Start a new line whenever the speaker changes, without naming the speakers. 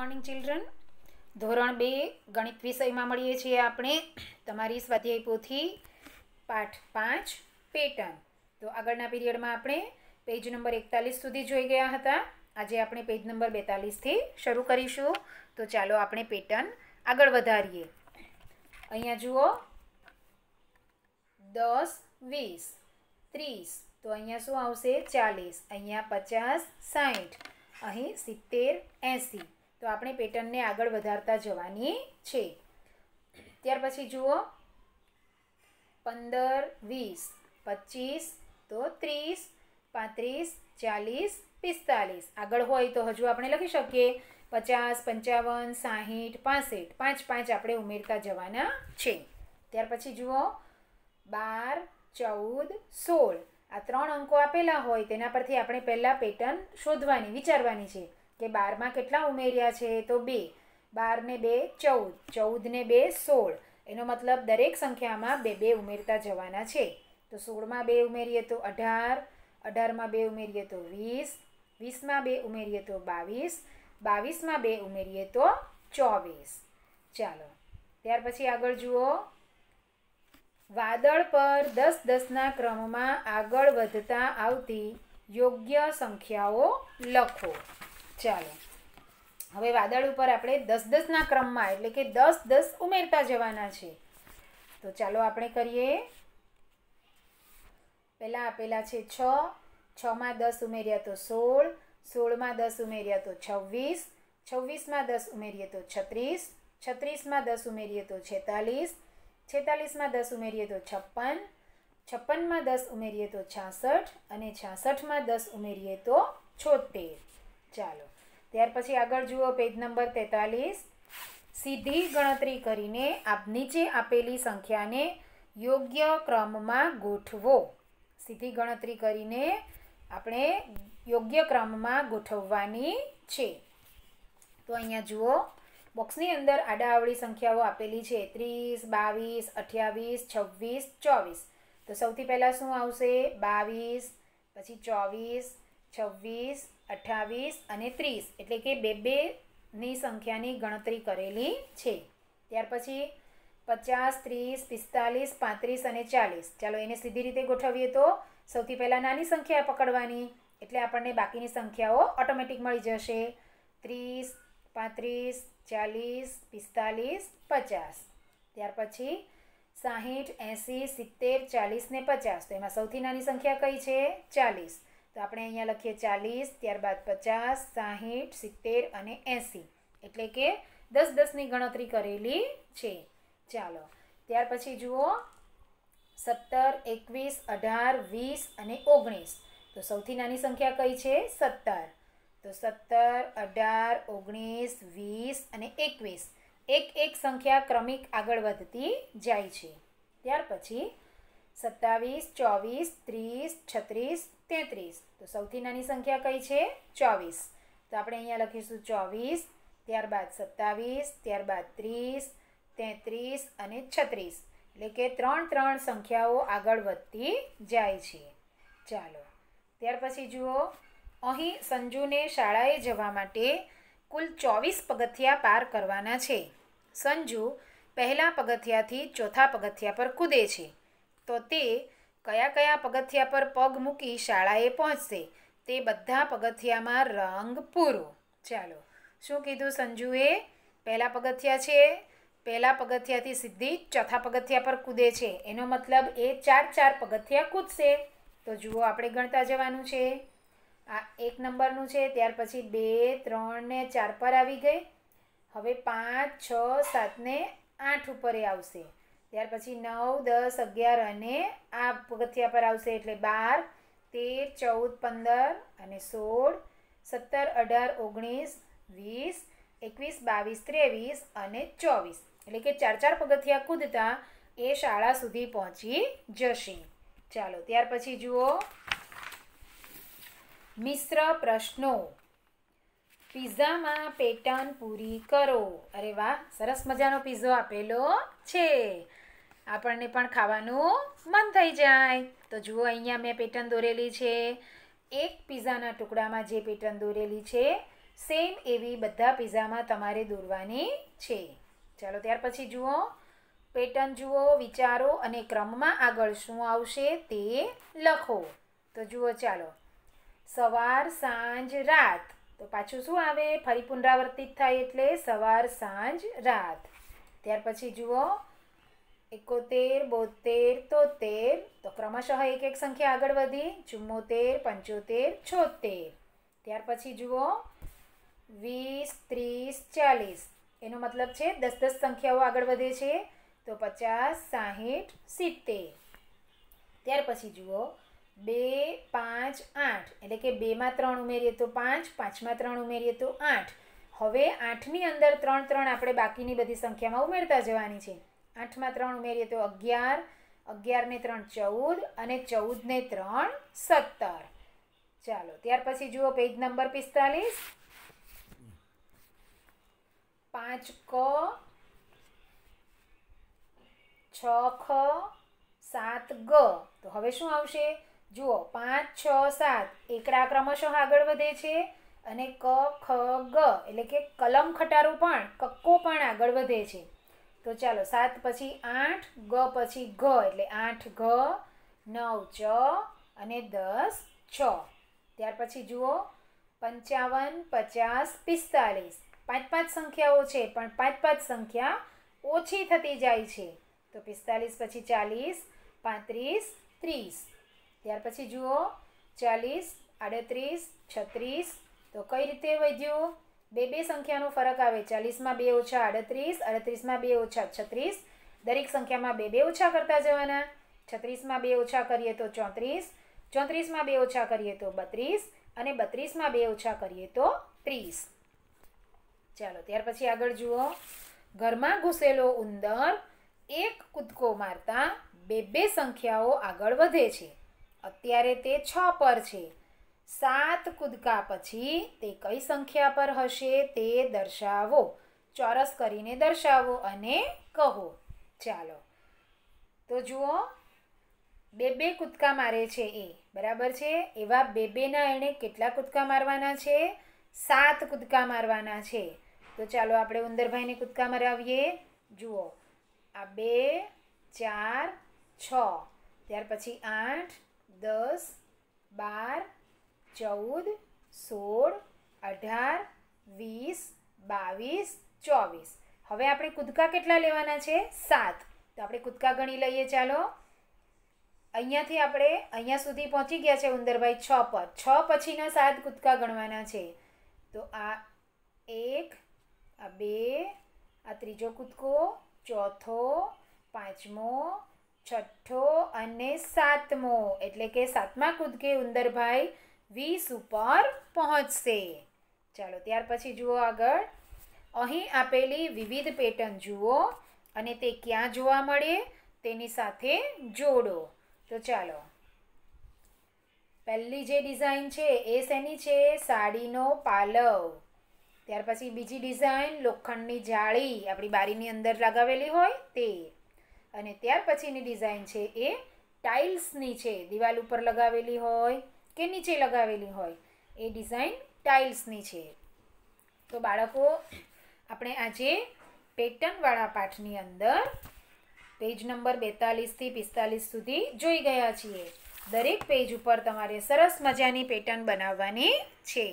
Morning children ધોરણ બે, ગણિત વિષયમાં મળીએ છીએ આપણે. તમારી સ્વાધ્યાય પોથી પાઠ પાંચ, પેટર્ન. તો આગળના પીરિયડમાં આપણે પેજ નંબર એકતાલીસ સુધી જોઈ ગયા હતા. આજે આપણે પેજ નંબર બેતાલીસથી શરૂ કરીશું. તો ચાલો આપણે પેટર્ન આગળ વધારીએ. અહીંયા જુઓ. દસ, વીસ, ત્રીસ. તો અહીંયા શું આવશે? ચાલીસ. અહીંયા પચાસ સાઠ અહીં સિત્તેર, એંસી. તો આપણે પેટર્નને આગળ વધારતા જવાની છે. ત્યાર પછી જુઓ. પંદર, વીસ, પચીસ, તો ત્રીસ, પાંત્રીસ, ચાલીસ, પિસ્તાલીસ. આગળ હોય તો હજુ આપણે લખી શકીએ. પચાસ, પંચાવન, સાહીઠ, પાસઠ. પાંચ પાંચ આપણે ઉમેરતા જવાના છે. ત્યાર પછી જુઓ. બાર, ચૌદ, સોળ. આ ત્રણ અંકો આપેલા હોય તેના પરથી આપણે પહેલાં પેટર્ન શોધવાની, વિચારવાની છે. કે બારમાં કેટલા ઉમેર્યા છે? તો બે. બારને બે, ચૌદ. ચૌદને બે, સોળ. એનો મતલબ દરેક સંખ્યામાં બે બે ઉમેરતા જવાના છે. તો સોળમાં બે ઉમેરીએ તો અઢાર. અઢારમાં બે ઉમેરીએ તો વીસ. વીસમાં બે ઉમેરીએ તો બાવીસ. બાવીસમાં બે ઉમેરીએ તો ચોવીસ. ચાલો. ત્યાર પછી આગળ જુઓ. વાદળ પર દસ દસના ક્રમમાં આગળ વધતા આવતી યોગ્ય સંખ્યાઓ લખો. ચાલો. હવે વાદળ ઉપર આપણે દસ દસના ક્રમમાં, એટલે કે દસ દસ ઉમેરતા જવાના છે. તો ચાલો આપણે કરીએ. પહેલાં આપેલા છે છ, છમાં દસ ઉમેર્યા તો સોળ, સોળમાં દસ ઉમેર્યા તો છવ્વીસ, છવ્વીસમાં દસ ઉમેરીએ તો છત્રીસ, છત્રીસમાં દસ ઉમેરીએ તો છેતાલીસ, છેતાલીસમાં દસ ઉમેરીએ તો છપ્પન, છપ્પનમાં દસ ઉમેરીએ તો છાસઠ અને છાસઠમાં દસ ઉમેરીએ તો છોતેર. ચાલો. ત્યાર પછી આગળ જુઓ પેજ નંબર તેતાલીસ. સીધી ગણતરી કરીને આપ નીચે આપેલી સંખ્યાને યોગ્ય ક્રમમાં ગોઠવો. સીધી ગણતરી કરીને આપણે યોગ્ય ક્રમમાં ગોઠવવાની છે. તો અહીંયા જુઓ. બોક્સની અંદર આડાઆવળી સંખ્યાઓ આપેલી છે. ત્રીસ, બાવીસ, અઠ્યાવીસ, છવ્વીસ, ચોવીસ. તો સૌથી પહેલાં શું આવશે? બાવીસ, પછી ચોવીસ છવ્વીસ, અઠ્ઠાવીસ અને ત્રીસ. એટલે કે બે બેની સંખ્યાની ગણતરી કરેલી છે. ત્યાર પછી પચાસ, ત્રીસ, પિસ્તાલીસ, પાંત્રીસ અને ચાલીસ. ચાલો એને સીધી રીતે ગોઠવીએ તો સૌથી પહેલાં નાની સંખ્યા પકડવાની. એટલે આપણને બાકીની સંખ્યાઓ ઓટોમેટિક મળી જશે. ત્રીસ, પાંત્રીસ, ચાલીસ, પિસ્તાલીસ, પચાસ. ત્યાર પછી સાહીઠ, એંસી, સિત્તેર, ચાલીસ ને પચાસ. તો એમાં સૌથી નાની સંખ્યા કઈ છે? ચાલીસ. તો આપણે અહીંયા લખીએ ચાલીસ, ત્યારબાદ પચાસ, સાહીઠ, સિત્તેર અને એંસી. એટલે કે દસ દસની ગણતરી કરેલી છે. ચાલો, ત્યાર પછી જુઓ. સત્તર, એકવીસ, અઢાર, વીસ અને ઓગણીસ. તો સૌથી નાની સંખ્યા કઈ છે? સત્તર. તો સત્તર, અઢાર, ઓગણીસ, વીસ અને એકવીસ. એક એક સંખ્યા ક્રમિક આગળ વધતી જાય છે. ત્યાર પછી સત્તાવીસ, ચોવીસ, ત્રીસ, છત્રીસ, તેત્રીસ. તો સૌથી નાની સંખ્યા કઈ છે? ચોવીસ. તો આપણે અહીંયા લખીશું ચોવીસ, ત્યારબાદ સત્તાવીસ, ત્યારબાદ ત્રીસ, તેત્રીસ અને છત્રીસ. એટલે કે ત્રણ ત્રણ સંખ્યાઓ આગળ વધતી જાય છે. ચાલો. ત્યાર પછી જુઓ. અહીં સંજુને શાળાએ જવા માટે કુલ ચોવીસ પગથિયા પાર કરવાના છે. સંજુ પહેલાં પગથિયાથી ચોથા પગથિયા પર કૂદે છે. તો તે કયા કયા પગથિયા પર પગ મૂકી શાળાએ પહોંચશે? તે બધા પગથિયામાં રંગ પૂરો. ચાલો, શું કીધું સંજુએ? પહેલાં પગથિયા છે, પહેલાં પગથિયાથી સીધી ચોથા પગથિયા પર કૂદે છે. એનો મતલબ એ ચાર ચાર પગથિયા કૂદશે. તો જુઓ, આપણે ગણતા જવાનું છે. આ એક નંબરનું છે, ત્યાર પછી બે, ત્રણ ને ચાર પર આવી ગઈ. હવે પાંચ, છ, સાત ને આઠ ઉપર આવશે. ત્યાર પછી નવ, દસ, અગિયાર અને આ પગથિયા પર આવશે એટલે બાર, તેર, ચૌદ, પંદર અને સોળ, સત્તર, અઢાર, ઓગણીસ, વીસ, એકવીસ, બાવીસ, ત્રેવીસ અને ચોવીસ. એટલે કે ચાર ચાર પગથિયા કૂદતા એ શાળા સુધી પહોંચી જશે. ચાલો, ત્યાર પછી જુઓ. મિશ્ર પ્રશ્નો. પિઝામાં પેટર્ન પૂરી કરો. અરે વાહ, સરસ મજાનો પિઝો આપેલો છે. આપણને પણ ખાવાનું મન થઈ જાય. તો જુઓ, અહીંયા મેં પેટર્ન દોરેલી છે. એક પિઝાના ટુકડામાં જે પેટર્ન દોરેલી છે સેમ એવી બધા પીઝામાં તમારે દોરવાની છે. ચાલો, ત્યાર પછી જુઓ. પેટર્ન જુઓ, વિચારો અને ક્રમમાં આગળ શું આવશે તે લખો. તો જુઓ, ચાલો. સવાર, સાંજ, રાત. તો પાછું શું આવે? ફરી પુનરાવર્તિત થાય એટલે સવાર, સાંજ, રાત. ત્યાર પછી જુઓ. એકોતેર, બોતેર, તોતેર. તો ક્રમશઃ એક એક સંખ્યા આગળ વધી. ચુમ્મોતેર, પંચોતેર, છોતેર. ત્યાર પછી જુઓ. વીસ, ત્રીસ, ચાલીસ. એનો મતલબ છે દસ દસ સંખ્યાઓ આગળ વધે છે. તો પચાસ, સાહીઠ, સિત્તેર. ત્યાર પછી જુઓ. બે, પાંચ, આઠ. એટલે કે બેમાં ત્રણ ઉમેરીએ તો પાંચ, પાંચમાં ત્રણ ઉમેરીએ તો આઠ. હવે આઠની અંદર ત્રણ ત્રણ આપણે બાકીની બધી સંખ્યામાં ઉમેરતા જવાની છે. આઠમાં ત્રણ ઉમેરીએ તો અગિયાર, અગિયારને ત્રણ ચૌદ અને ચૌદને ત્રણ સત્તર. ચાલો, ત્યાર પછી જુઓ પેજ નંબર પિસ્તાલીસ. પાંચ ક, છ ખ, સાત ગ. તો હવે શું આવશે? જુઓ, પાંચ, છ, સાત. એકડા ક્રમશઃ આગળ વધે છે અને ક, ખ, ગ, એટલે કે કલમ ખટારું પણ, કક્કો પણ આગળ વધે છે. તો ચાલો, સાત પછી આઠ, ગ પછી ઘ, એટલે આઠ, ઘ, નવ, ચ અને દસ, છ. ત્યાર પછી જુઓ, પંચાવન, પચાસ, પિસ્તાલીસ. પાંચ પાંચ સંખ્યાઓ છે, પણ પાંચ પાંચ સંખ્યા ઓછી થતી જાય છે. તો પિસ્તાલીસ પછી ચાલીસ, પાંત્રીસ, ત્રીસ. ત્યાર પછી જુઓ, ચાલીસ, આડત્રીસ, છત્રીસ. તો કઈ રીતે વધ્યું? બે બે સંખ્યાનો ફરક આવે. ચાલીસમાં બે ઓછા આડત્રીસ, આડત્રીસમાં બે ઓછા છત્રીસ. દરેક સંખ્યામાં બે બે ઓછા કરતા જવાના. છત્રીસમાં બે ઓછા કરીએ તો ચોત્રીસ. ચોત્રીસમાં બે ઓછા કરીએ તો બત્રીસ. અને બત્રીસમાં બે ઓછા કરીએ તો ત્રીસ. ચાલો, ત્યાર પછી આગળ જુઓ. ઘરમાં ઘૂસેલો ઉંદર એક કૂદકો મારતા બે બે સંખ્યાઓ આગળ વધે છે. અત્યારે તે છ પર છે. સાત કૂદકા પછી તે કઈ સંખ્યા પર હશે તે દર્શાવો. ચોરસ કરીને દર્શાવો અને કહો. ચાલો. તો જુઓ, બે બે કૂદકા મારે છે એ. બરાબર છે? એવા બે બેના એણે કેટલા કૂદકા મારવાના છે? સાત કૂદકા મારવાના છે. તો ચાલો આપણે ઉંદરભાઈને કૂદકા મરાવીએ. જુઓ. આ બે, ચાર, છ. ત્યાર પછી આઠ દસ, બાર, ચૌદ, સોળ, અઢાર, વીસ, બાવીસ, ચોવીસ. હવે આપણે કૂદકા કેટલા લેવાના છે? સાત. તો આપણે કૂદકા ગણી લઈએ, ચાલો. અહીંયાથી આપણે અહીંયા સુધી પહોંચી ગયા છે ઉંદરભાઈ છ પર. છ પછીના સાત કૂદકા ગણવાના છે. તો આ એક, આ બે, આ ત્રીજો કૂદકો, ચોથો, પાંચમો છઠ્ઠો અને સાતમો, એટલે કે સાતમા કૂદકે ઉંદરભાઈ વીસ ઉપર પહોંચશે. ચાલો, ત્યાર પછી જુઓ આગળ. અહીં આપેલી વિવિધ પેટર્ન જુઓ અને તે ક્યાં જોવા મળે તેની સાથે જોડો. તો ચાલો. પહેલી જે ડિઝાઇન છે એ શેની છે? સાડીનો પાલવ. ત્યાર પછી બીજી ડિઝાઇન લોખંડની જાળી, આપણી બારીની અંદર લગાવેલી હોય તે. અને ત્યાર પછીની ડિઝાઇન છે એ ટાઇલ્સની છે. દિવાલ ઉપર લગાવેલી હોય કે નીચે લગાવેલી હોય, એ ડિઝાઇન ટાઇલ્સની છે. તો બાળકો, આપણે આજે પેટર્નવાળા પાઠની અંદર પેજ નંબર બેતાલીસથી પિસ્તાલીસ સુધી જોઈ ગયા છીએ. દરેક પેજ ઉપર તમારે સરસ મજાની પેટર્ન બનાવવાની છે.